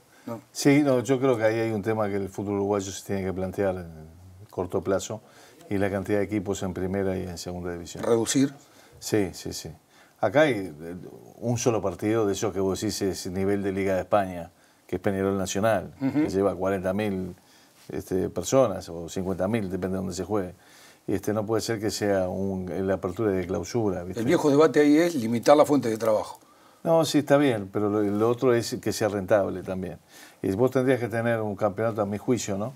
Sí, no, yo creo que ahí hay un tema que el fútbol uruguayo se tiene que plantear en corto plazo y la cantidad de equipos en primera y en segunda división. ¿Reducir? Sí, sí, sí. Acá hay eh, un solo partido de esos que vos decís es nivel de Liga de España, que es Peñarol Nacional, que lleva 40.000 este, personas o 50.000, depende de dónde se juegue. Y este, no puede ser que sea un, la apertura de clausura. El viejo debate ahí es limitar la fuente de trabajo. No, sí, está bien, pero lo, otro es que sea rentable también. Y vos tendrías que tener un campeonato, a mi juicio, ¿no?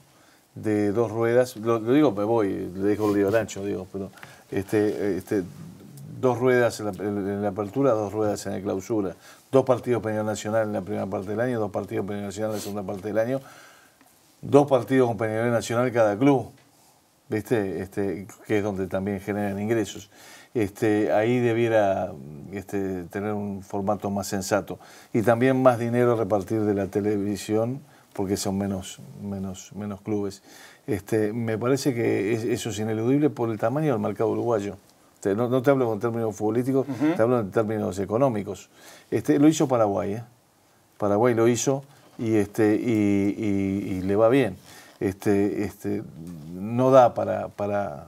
De dos ruedas, lo, digo, me voy, le dejo el lío ancho, digo, pero este, este, dos ruedas en la, apertura, dos ruedas en la clausura, dos partidos Peñarol Nacional en la primera parte del año, dos partidos Peñarol Nacional en la segunda parte del año, dos partidos con Peñarol Nacional cada club, ¿viste? Este, que es donde también generan ingresos este, ahí debiera este, tener un formato más sensato. Y también más dinero a repartir de la televisión, porque son menos, menos, menos clubes. Este, me parece que eso es ineludible por el tamaño del mercado uruguayo. No, te hablo en términos futbolísticos, te hablo en términos económicos. Este, lo hizo Paraguay, ¿eh? Paraguay lo hizo y, este, y, le va bien. Este, este, no da para, para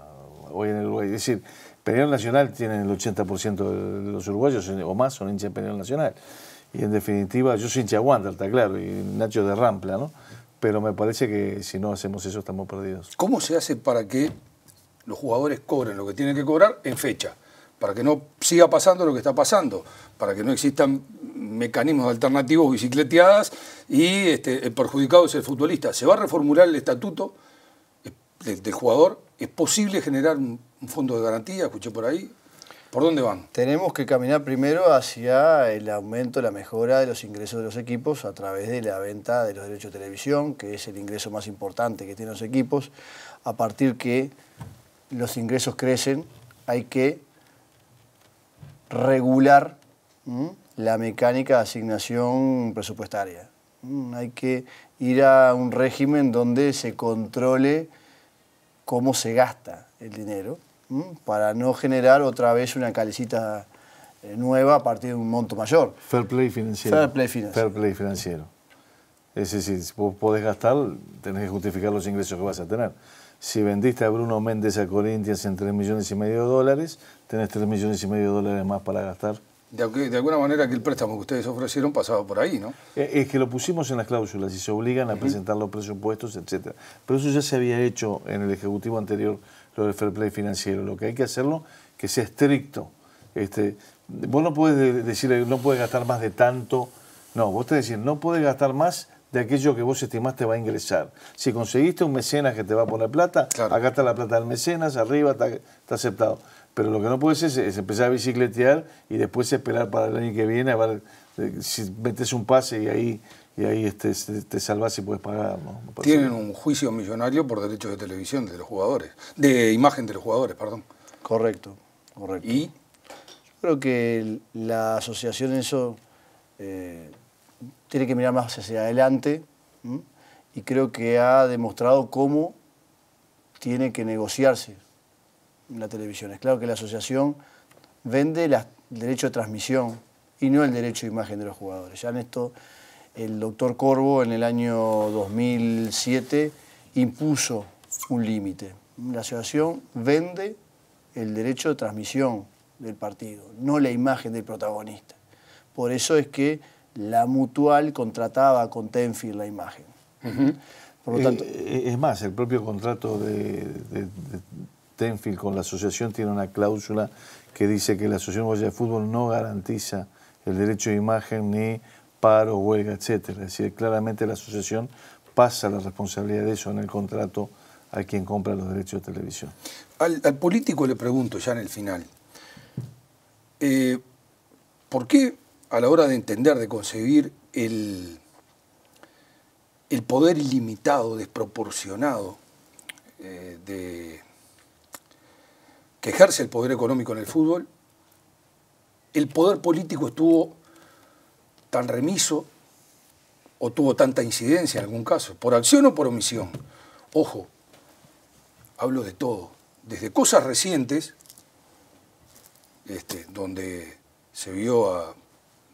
hoy en el Uruguay. Es decir, Peñarol Nacional tienen el 80% de los uruguayos o más son hinchas de Peñarol Nacional. Y en definitiva, yo soy hincha Wander, está claro, y Nacho de Rampla, ¿no? Pero me parece que si no hacemos eso estamos perdidos. ¿Cómo se hace para que los jugadores cobren lo que tienen que cobrar en fecha? Para que no siga pasando lo que está pasando, para que no existan mecanismos alternativos bicicleteadas y este, el perjudicado es el futbolista. ¿Se va a reformular el estatuto del, jugador? ¿Es posible generar un, un fondo de garantía? Escuché por ahí. ¿Por dónde van? Tenemos que caminar primero hacia el aumento, la mejora de los ingresos de los equipos a través de la venta de los derechos de televisión, que es el ingreso más importante que tienen los equipos. A partir que los ingresos crecen, hay que regular la mecánica de asignación presupuestaria. Hay que ir a un régimen donde se controle cómo se gasta el dinero para no generar otra vez una calecita eh, nueva a partir de un monto mayor. Fair play financiero. Fair play financiero. Fair play financiero. Es decir, si vos podés gastar, tenés que justificar los ingresos que vas a tener. Si vendiste a Bruno Méndez a Corinthians en 3 millones y medio de dólares, tenés 3 millones y medio de dólares más para gastar. De, alguna manera que el préstamo que ustedes ofrecieron pasaba por ahí, ¿no? Eh, es que lo pusimos en las cláusulas y se obligan a presentar los presupuestos, etc. Pero eso ya se había hecho en el Ejecutivo anterior lo del fair play financiero. Lo que hay que hacerlo, que sea estricto. Este, vos no puedes decir, no puedes gastar más de tanto. No, vos te decís, no puedes gastar más de aquello que vos estimaste va a ingresar. Si conseguiste un mecenas que te va a poner plata, acá está la plata del mecenas, arriba está, aceptado. Pero lo que no puedes es, es, empezar a bicicletear y después esperar para el año que viene a ver eh, si metes un pase y ahí y ahí este, te salvas y puedes pagar. ¿no? Tienen un juicio millonario por derechos de televisión de los jugadores, de imagen de los jugadores, perdón. Correcto, correcto. ¿Y? Yo creo que la asociación eso eh, tiene que mirar más hacia adelante y creo que ha demostrado cómo tiene que negociarse la televisión. Es claro que la asociación vende el derecho de transmisión y no el derecho de imagen de los jugadores. Ya en esto el doctor Corvo en el año 2007 impuso un límite. La asociación vende el derecho de transmisión del partido, no la imagen del protagonista. Por eso es que la mutual contrataba con Tenfield la imagen. Por lo tanto, eh, eh, es más, el propio contrato de, Tenfield con la asociación tiene una cláusula que dice que la Asociación Guaya de Fútbol no garantiza el derecho de imagen ni paro, huelga, etcétera. Es decir, claramente la asociación pasa la responsabilidad de eso en el contrato a quien compra los derechos de televisión. Al, político le pregunto ya en el final, eh, ¿por qué a la hora de entender, de concebir el, el poder ilimitado, desproporcionado, eh, de, que ejerce el poder económico en el fútbol, el poder político estuvo tan remiso o tuvo tanta incidencia en algún caso, por acción o por omisión. Ojo, hablo de todo, desde cosas recientes, este, donde se vio a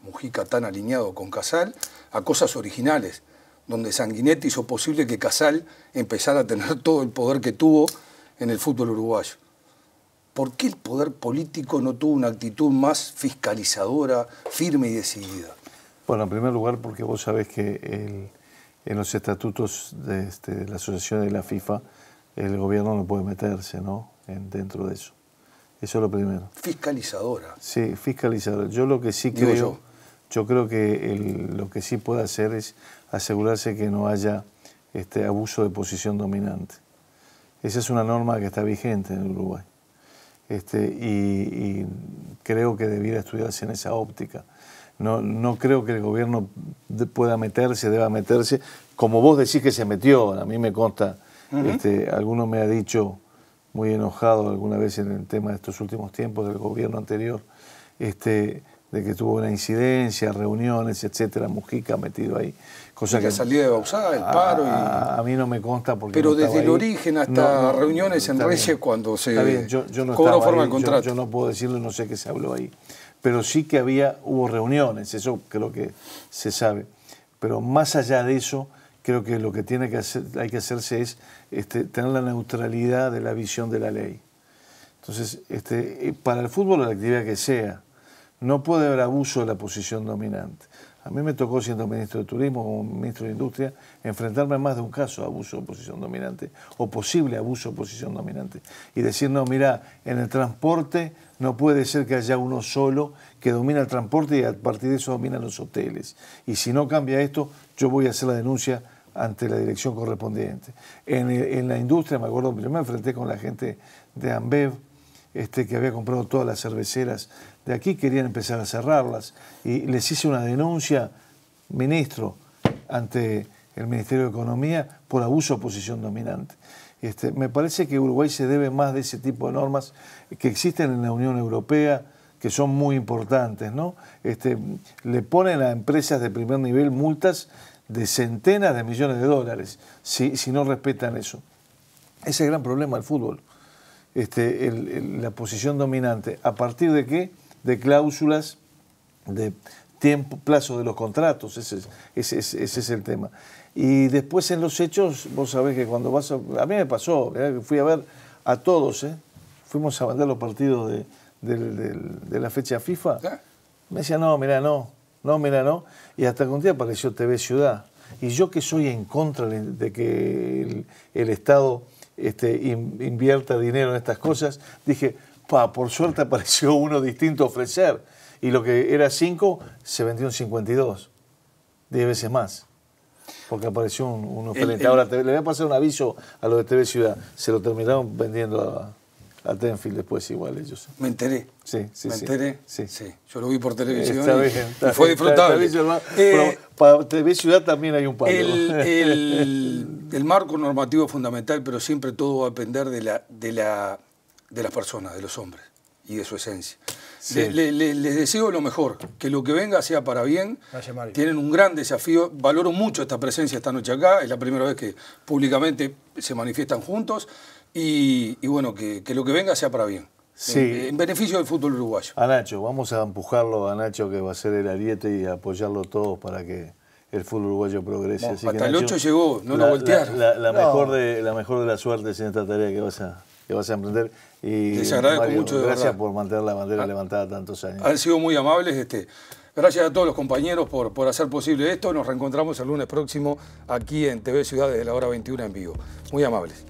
Mujica tan alineado con Casal, a cosas originales, donde Sanguinetti hizo posible que Casal empezara a tener todo el poder que tuvo en el fútbol uruguayo. ¿Por qué el poder político no tuvo una actitud más fiscalizadora, firme y decidida? Bueno, en primer lugar porque vos sabés que en los estatutos este, de, la asociación de la FIFA el gobierno no puede meterse ¿no? En, dentro de eso. Eso es lo primero. Fiscalizadora. Sí, fiscalizadora. Yo lo que sí creo, yo. Creo que lo que sí puede hacer es asegurarse que no haya este, abuso de posición dominante. Esa es una norma que está vigente en Uruguay. Este, y, y creo que debiera estudiarse en esa óptica. No, no creo que el gobierno pueda meterse, deba meterse, como vos decís que se metió, a mí me consta, este, alguno me ha dicho, muy enojado alguna vez en el tema de estos últimos tiempos del gobierno anterior, este, de que tuvo una incidencia, reuniones, etcétera, Mujica metido ahí. Cosa que la salida de Bausá, el paro. A, mí no me consta porque. Pero desde el origen hasta reuniones en Reyes cuando se cobró forma el contrato. Yo, yo, no puedo decirlo, no sé qué se habló ahí pero sí que había, hubo reuniones, eso creo que se sabe. Pero más allá de eso, creo que lo que tiene que hacer, hay que hacerse es este, tener la neutralidad de la visión de la ley. Entonces, este, para el fútbol, la actividad que sea, no puede haber abuso de la posición dominante. A mí me tocó, siendo ministro de Turismo, como ministro de Industria, enfrentarme a más de un caso de abuso de posición dominante o posible abuso de posición dominante. Y decir, no, mira, en el transporte no puede ser que haya uno solo que domina el transporte y a partir de eso domina los hoteles. Y si no cambia esto, yo voy a hacer la denuncia ante la dirección correspondiente. En, en la industria, me acuerdo, yo me enfrenté con la gente de Ambev, este, que había comprado todas las cerveceras de aquí, querían empezar a cerrarlas. Y les hice una denuncia, ministro, ante el Ministerio de Economía por abuso de posición dominante. Este, me parece que Uruguay se debe más de ese tipo de normas que existen en la Unión Europea, que son muy importantes. ¿no? Este, le ponen a empresas de primer nivel multas de centenas de millones de dólares si, si no respetan eso. Ese es el gran problema del fútbol este, la posición dominante. ¿A partir de qué? De cláusulas, de tiempo, plazo de los contratos, ese es, ese, ese es el tema. Y después en los hechos, vos sabés que cuando vas a... A mí me pasó, fui a ver a todos, ¿eh? fuimos a mandar los partidos de, de, la fecha FIFA. Me decía, no, mira, no, no, mira, no. Y hasta que un día apareció TV Ciudad. Y yo que soy en contra de que el, el Estado este, invierta dinero en estas cosas, dije, pa, por suerte apareció uno distinto a ofrecer. Y lo que era 5 se vendió en 52, 10 veces más. Porque apareció un, uno Ahora le voy a pasar un aviso a los de TV Ciudad. Se lo terminaron vendiendo a, a Tenfield después igual ellos. Me enteré. Sí, sí, Me sí. enteré. Sí. Yo lo vi por televisión. Está y, bien, está y fue disfrutable. está Eh, pero para TV Ciudad también hay un palo. el, el- el marco normativo es fundamental, pero siempre todo va a depender de, la, de, la, de las personas, de los hombres y de su esencia. Sí. Le- le- le- les deseo lo mejor, que lo que venga sea para bien. Gracias, Mario. Tienen un gran desafío. Valoro mucho esta presencia esta noche acá. Es la primera vez que públicamente se manifiestan juntos. Y, y bueno, que, que lo que venga sea para bien. Sí. En, en beneficio del fútbol uruguayo. A Nacho, vamos a empujarlo a Nacho que va a ser el ariete y apoyarlo todos para que el fútbol uruguayo progrese. Bueno, Así que, hasta el Nacho, 8 llegó, no lo la- voltearon. La, la No. mejor de, la mejor de las suertes en esta tarea que vas a, que vas a emprender. Y Les agradezco Mario, mucho, de Gracias verdad. por mantener la bandera Ah. levantada tantos años. Han sido muy amables. Este, gracias a todos los compañeros por, por hacer posible esto. Nos reencontramos el lunes próximo aquí en TV Ciudad desde la hora 21 en vivo. Muy amables.